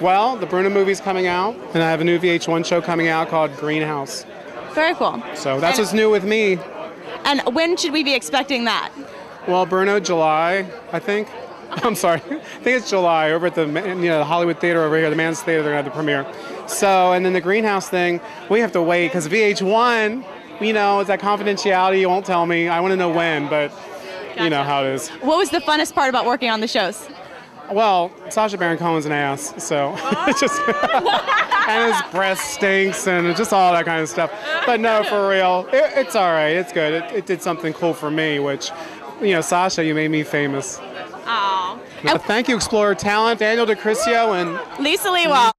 Well, the Bruno movie's coming out, and I have a new VH1 show coming out called Greenhouse. Very cool. So that's And- what's new with me. And when should we be expecting that? Well, Bruno, July, I think. I'm sorry. I think it's July over at the you know the Hollywood Theater over here, the Mann's Theater. They're gonna have the premiere. So, and then the Greenhouse thing, we have to wait because VH1, you know, it's that confidentiality. You won't tell me. I want to know when, but you know how it is. What was the funnest part about working on the shows? Well, Sacha Baron Cohen's an ass, so it's just and his breath stinks and just all that kind of stuff. But no, for real, it, it's all right. It's good. It, it did something cool for me, which, you know, Sacha, you made me famous. Oh. Thank you, ExploreTalent, Daniel DiCrissio, and Lisa Lewa.